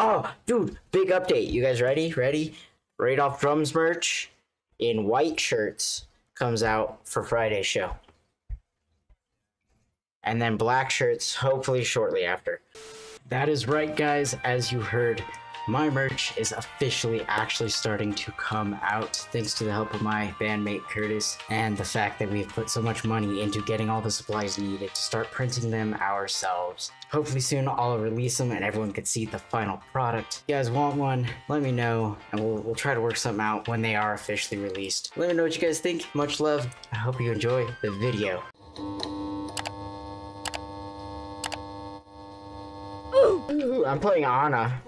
Oh, dude, big update. You guys ready? Ready? Ray Dolph drums merch in white shirts comes out for Friday's show. And then black shirts hopefully shortly after. That is right, guys. As you heard, my merch is officially actually starting to come out thanks to the help of my bandmate Curtis and the fact that we've put so much money into getting all the supplies needed to start printing them ourselves. Hopefully soon I'll release them and everyone can see the final product. If you guys want one, let me know and we'll, we'll try to work something out when they are officially released. Let me know what you guys think. Much love. I hope you enjoy the video. Ooh, I'm playing Ana.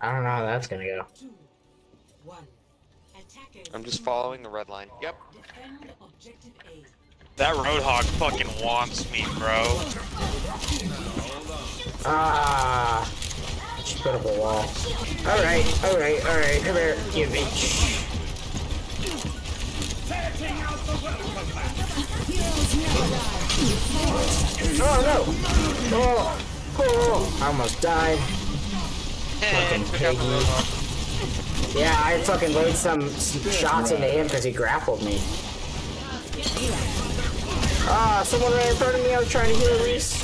I don't know how that's gonna go. I'm just following the red line. Yep. That Roadhog fucking wants me, bro. Ah, just put up a wall. All right, all right, all right. Come here, you bitch. Oh no! Oh, oh! I almost died. Fucking Took out the piggy. Yeah, I fucking laid some, some shots into him because he grappled me. Ah, someone ran in front of me. I was trying to heal Reese.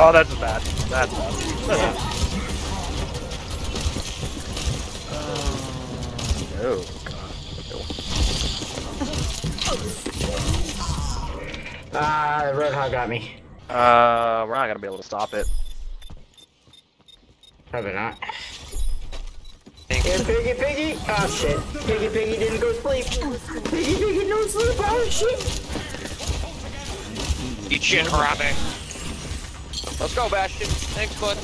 Oh, that's bad. That's bad. Oh, God. Ah, the Roadhog got me. Uh, we're not gonna be able to stop it. Probably not. Thank Yeah, Piggy, Piggy! Oh shit. Piggy, Piggy didn't go to sleep. Piggy, Piggy, no sleep. Oh shit. Eat shit, Harambe. Let's go, Bastion. Thanks, bud.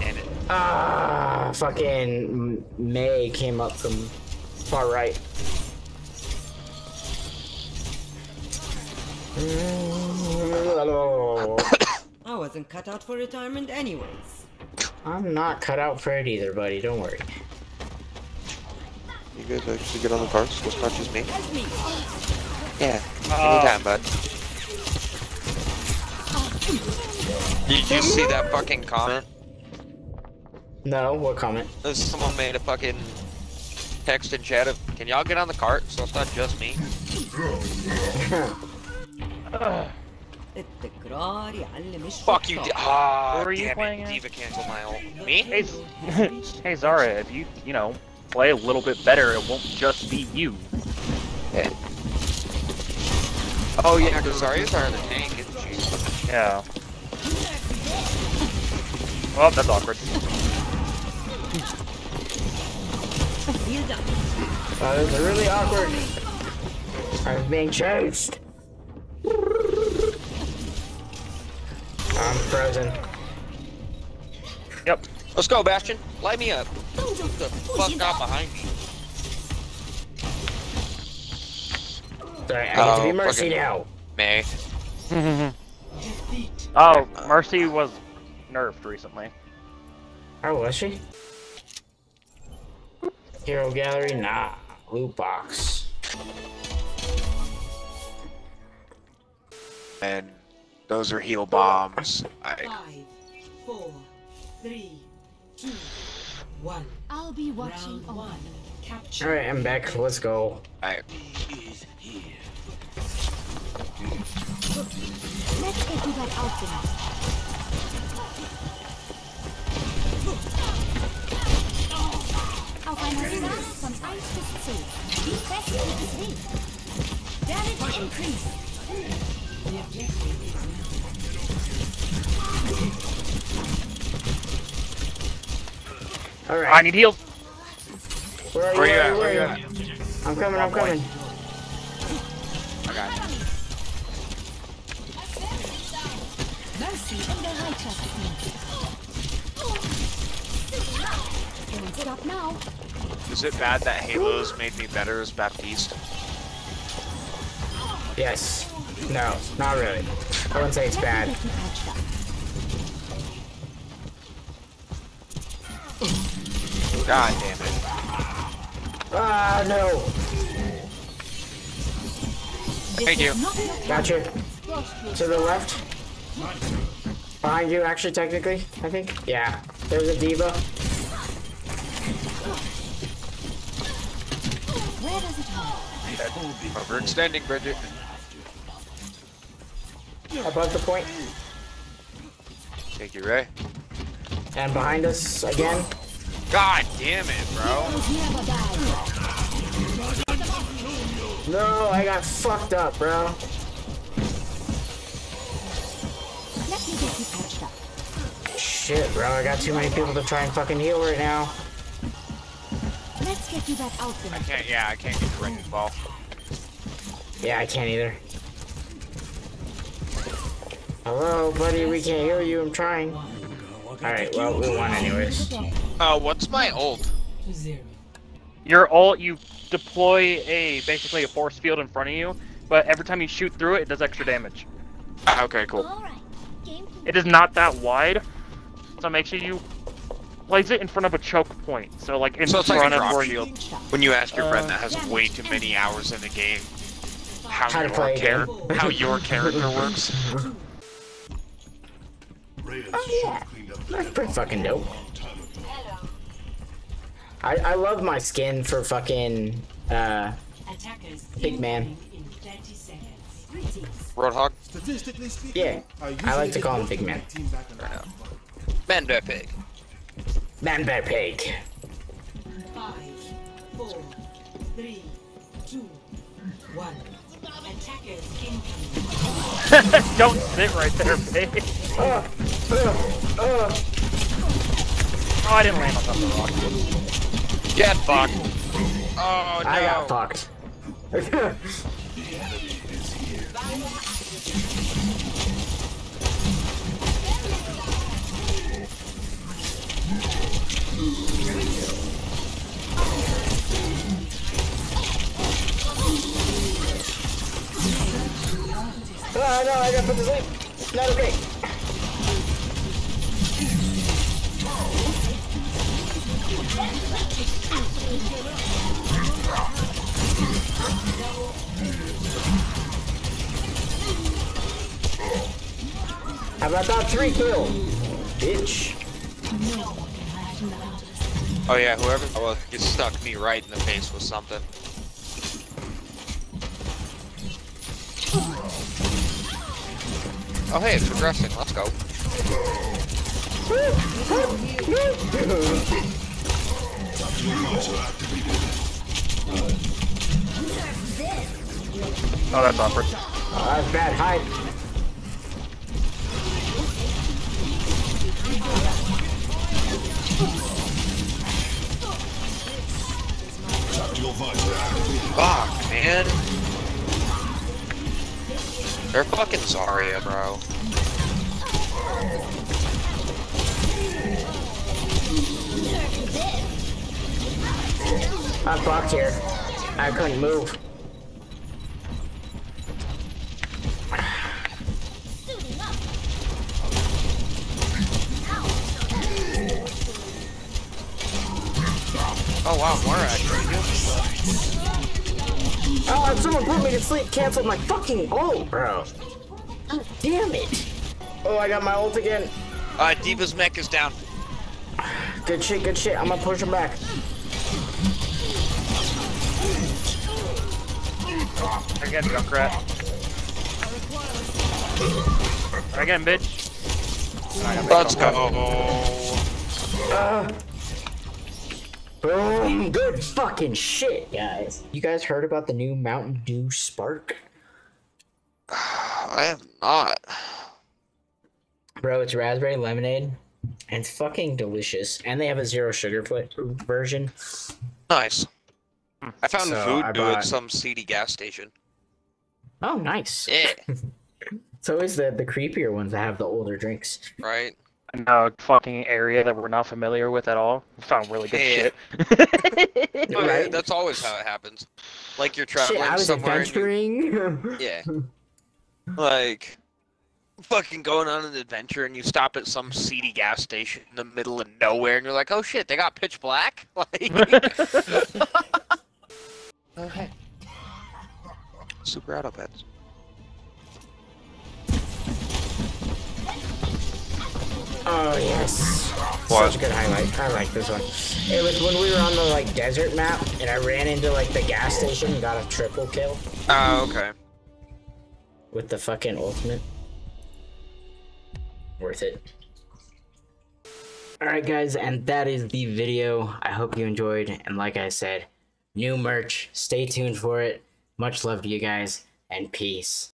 Damn it. Ah, fucking Mei came up from far right. I wasn't cut out for retirement anyways. I'm not cut out for it either, buddy. Don't worry. You guys actually get on the carts as much as me? Yeah. Oh. Anytime, bud. Did you see that fucking comment? No, what comment? Someone made a fucking text in chat of, can y'all get on the cart so it's not just me? Fuck you, ah, you playing it. D.Va cancel my ult. Me? Hey, hey Zarya, if you, you know, play a little bit better, it won't just be you. Yeah. Oh yeah, because Zarya's are the tank, isn't she? Yeah. Well, that's awkward. That is really awkward. I'm being chased. I'm frozen. Yep. Let's go, Bastion. Light me up. Get the fuck out behind me. Sorry, I get to be Oh, Mercy fucking- now. Mei. oh, Mercy was nerfed recently. Oh, was she? Hero gallery? Nah. Loot box. And those are heal bombs. I, Five, four, three, two, one. I'll be watching Round one. Capture. Alright, I'm back. Let's go. I, Let's get you that ultimate. Auf einer Skala von 1 bis 10. Wie fest geht es weh? Damage increase. I need heals. Where are you? where you Where at? are Where you? you Where are at? you? I'm coming, I'm coming. I got you. Mercy in Bereitschaftsdienst. Don't stop now. Is it bad that Halos made me better as Baptiste? Yes. No, not really. I wouldn't say it's bad. Get you patched up. God damn it. Ah, no. Thank you. Gotcha. To the left. Behind you, actually, technically, I think. Yeah. There's a D.Va. Where does it hurt? Overextending, Brigitte. Above the point. Thank you, Ray. And behind us again. God damn it, bro. No, I got fucked up, bro. Let me get you patched up. Shit, bro. I got too many people to try and fucking heal right now. Let's get you back out I there. can't, yeah, I can't get the wrecking ball. Yeah, I can't either. Hello, buddy. We can't heal you. I'm trying. Alright, well, we won anyways. Oh, what's my ult? Your ult, you deploy a basically a force field in front of you, but every time you shoot through it, it does extra damage. Okay, cool. It is not that wide, so make sure you place it in front of a choke point. So like in So it's like front of drop where shield. you. When you ask your friend Uh, that has way too many hours in the game how, How your play char- how your character works. Oh, yeah. That's pretty fucking dope. I, I love my skin for fucking, uh, Pigman. Roadhog. Statistically speaking, Yeah, I like to call him Pigman. Man, Man bear pig. Man Bear Pig. Five, four, three, two, one. Attackers incoming. Don't sit right there, babe. Uh, uh. Oh, I didn't land on top of the rock. Get fucked. Oh no. I got fucked. Oh no, I got put to sleep. Not okay. How about that three kill? Bitch. Oh yeah, whoever oh, well, you stuck me right in the face with something. Oh hey, it's progressing. Let's go. Oh, that's awkward. Oh, that's bad hype. Fuck, man. They're fucking Zarya, bro. I'm blocked here. I couldn't move. Oh wow, more actually. Oh, someone put me to sleep, canceled my fucking ult, bro. God damn it. Oh, I got my ult again. Uh, D.Va's mech is down. Good shit, good shit. I'm gonna push him back. Again, Junkrat. Again, bitch. Let's go. Uh, boom. Good fucking shit, guys. You guys heard about the new Mountain Dew Spark? I have not. Bro, it's raspberry lemonade. And it's fucking delicious. And they have a zero sugar foot version. Nice. I found So, food I new at some seedy gas station. Oh, nice. Yeah, It's always the, the creepier ones that have the older drinks. right? No fucking area that we're not familiar with at all. Found really good Yeah. shit. Right? That's always how it happens. Like you're Shit, traveling I was somewhere. and you- adventuring. Yeah. like, fucking going on an adventure and you stop at some seedy gas station in the middle of nowhere and you're like, oh shit, they got pitch black? Like. Okay. Super auto pets. Oh yes. What? Such a good highlight. I like this one. It was when we were on the like desert map and I ran into like the gas station and got a triple kill Oh, okay. with the fucking ultimate. Worth it. Alright guys, and that is the video. I hope you enjoyed and like I said, new merch. Stay tuned for it. Much love to you guys and peace.